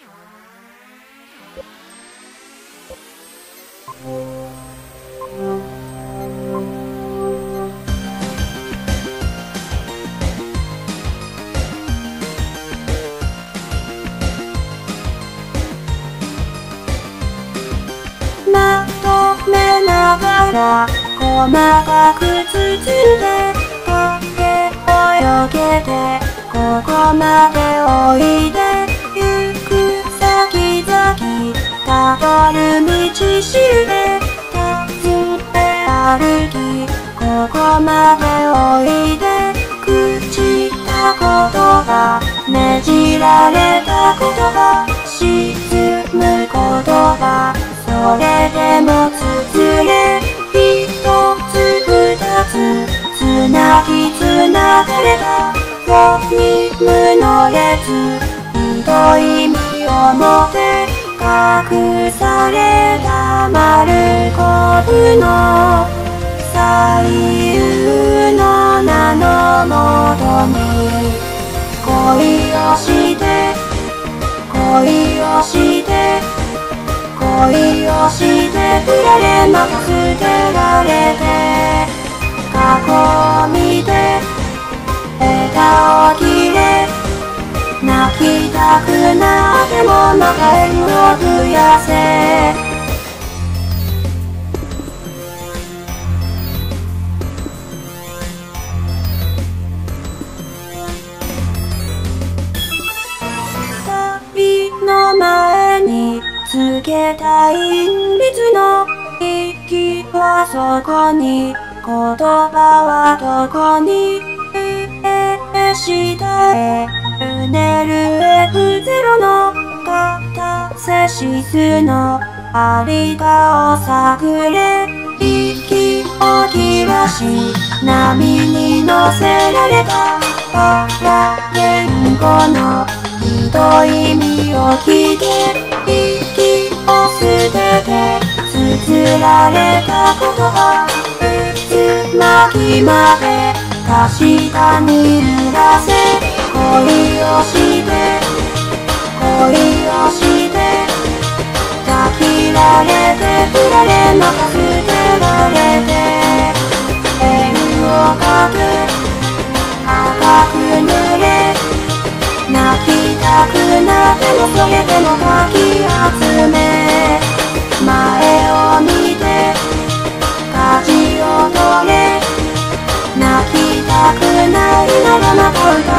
まとめながら細かく包んで影泳げてここまでおいで道しるべ尋ね歩きここまでおいで口した言葉ねじられた言葉沈む言葉それでも続れ一つ二つつなぎつながれたフォニムの列ひどい隠された丸コの左右の名のもとに恋をして恋をして恋をして振られまた捨てられて過去ってもまた縁を増やせ。旅の前につけた隠密の息はそこに。言葉はどこに？上下へうねる片セシスのありかを探れ息を切らし波に乗せられた。パラ言語のひどい意味を聞いて息を捨てて綴られた言葉渦巻きまで確かに揺らせ恋をして。られまた捨てられて円をかけ赤く濡れ泣きたくなってもそれでもかき集め前を見て舵を取れ泣きたくないならまた歌